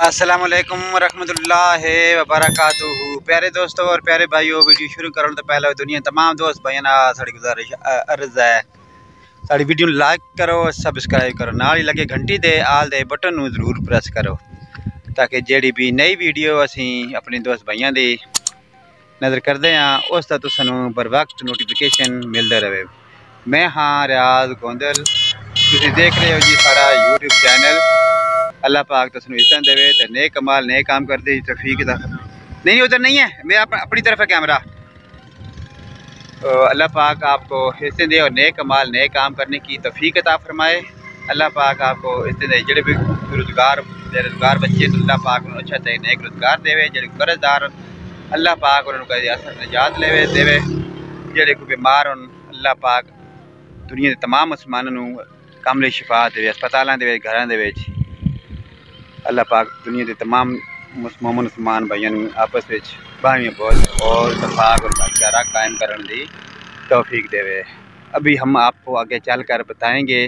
असलम वरहमल वबरक प्यारे दोस्तों और प्यारे भाइयों, वीडियो शुरू करो तो पहले दुनिया तमाम दोस्त भाई ना गुजारिश अर्ज़ है। साड़ी वीडियो लाइक करो, सब्सक्राइब करो ना ही लगे घंटी दे, आल दे बटन ज़रूर प्रेस करो, ताकि जी भी नई वीडियो असी अपने दोस्त भाइयों की नज़र करते हैं उस तू बर वक्त नोटिफिकेशन मिलता रहे मैं हाँ रियाज गोंदल तुम देख रहे हो जी सारा यूट्यूब चैनल अल्लाह पाक तो इतना देवे तो नए कमाल नए काम कर दे तफीक नहीं उधर नहीं है मैं अपनी तरफ़ है कैमरा तो अल्लाह पाक आपको हिस्से दे और नए कमाल नए काम करने की तफीक अता फरमाए अल्लाह पाक आपको हिस्से दे जड़े भी रोज़गार बेरोजगार बच्चे तो अल्लाह पाक उन्होंने अच्छा तरीके नए रोज़गार देवे जो कर्जदार अल्लाह पाक उन्होंने निजात लेवे देवे कोई बीमार हों अल्लाह पाक दुनिया के तमाम मुसलमानों कमले शिफा दे अस्पतालों के घर अल्लाह पाक दुनिया के तमाम मोमन मुसलमान भाइयों आपस में भाई बहुत और तफाक और भाईचारा कायम करने की तोफीक देवे। अभी हम आपको आगे चल कर बताएँगे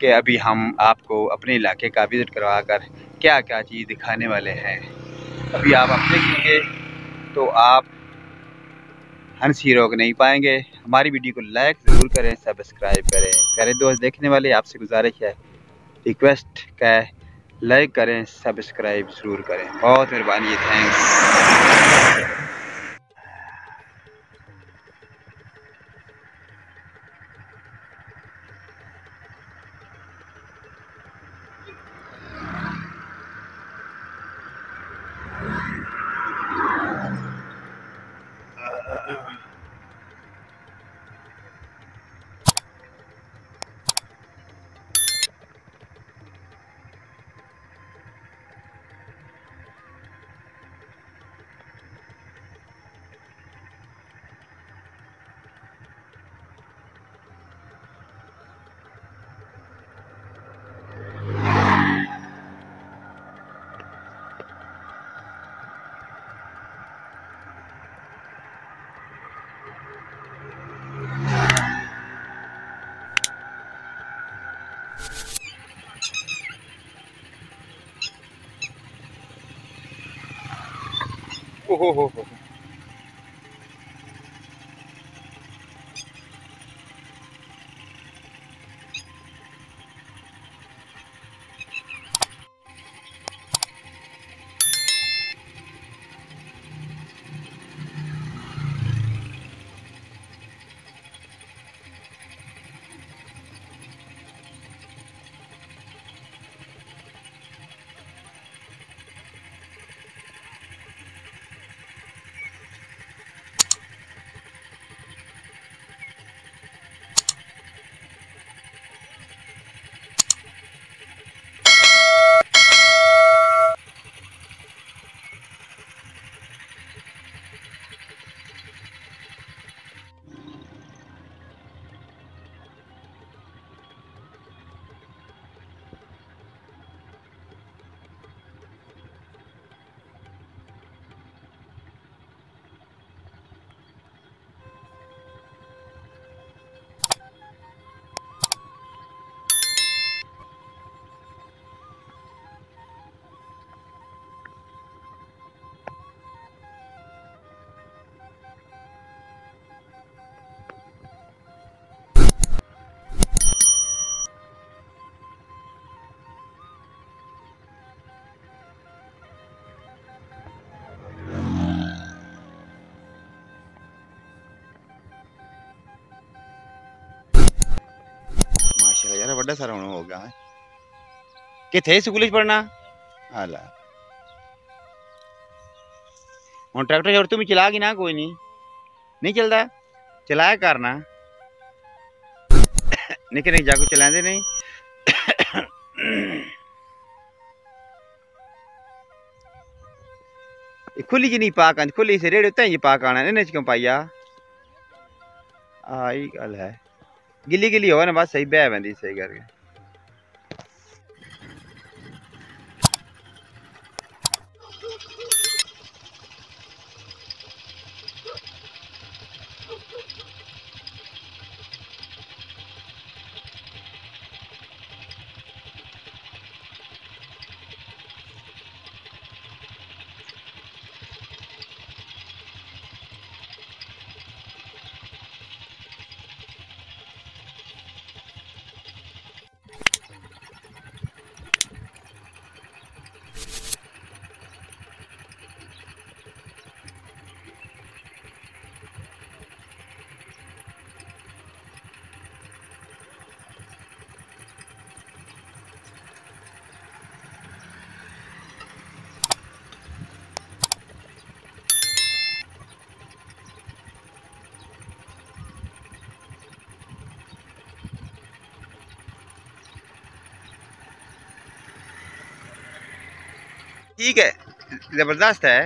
कि अभी हम आपको अपने इलाके का विज़िट करवा कर क्या क्या चीज़ दिखाने वाले हैं। अभी आप अपने देखेंगे तो आप हँसी रोक नहीं पाएँगे, हमारी वीडियो को लाइक ज़रूर करें सब्सक्राइब करें। प्यारे दोस्त, देखने वाले आपसे गुजारिश है। रिक्वेस्ट का लाइक करें सब्सक्राइब ज़रूर करें। बहुत मेहरबानी थैंक्स हो हो हो माशाल्लाह यार बड़ा सारा होना होगा किथे स्कूल पढ़ना हाला हूँ ट्रैक्टर जोड़ तुम चला गई ना कोई नहीं नहीं चलता चलाया करना निके निके जागो चलाते नहीं खुली जी नहीं पाक आती खुली से रेड़े उतना ही पाक आना इन्हें क्यों पाइया आई गल है गिली गिली हो ना बस सही बह पैंती सही करके ठीक है। ज़बरदस्त है।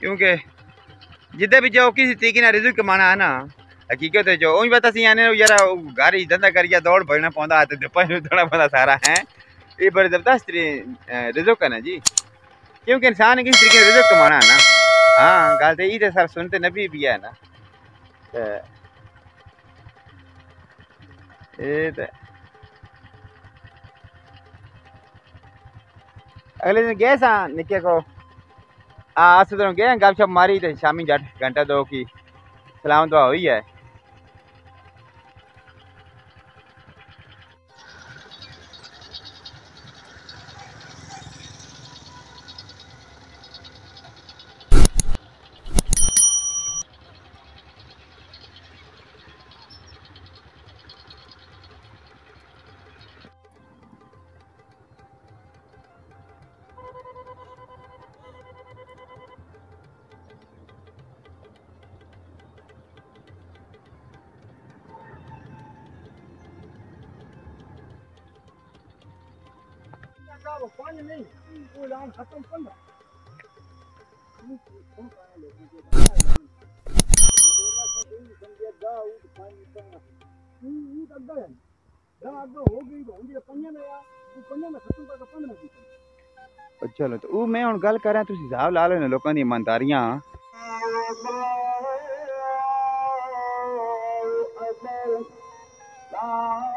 क्योंकि जिधर भी जाओ किसी तरीके ने रिजुक कमाना है ना, हकीकत है जो उन बता सी आने यार घर ही धंधा करिए दौड़ भजना पौधा ते पैसे थोड़ा बड़ा सारा, है? ये बड़े ज़बरदस्त रिजुक है ना जी। क्योंकि इंसान ने किसी तरीके रिजुक कमाना है ना। हाँ गल तो ये सर सुनते नबी भी है ना। ये तो अगले दिन गए सा को। आ, अस उधरों गए गपशप मारी तो शामी जट, घंटा दो की। सलाम दुआ हुई है चलो अच्छा, तो मैं हूँ गल कर हिसाब ला लो लोगों दमानदारियाँ हाँ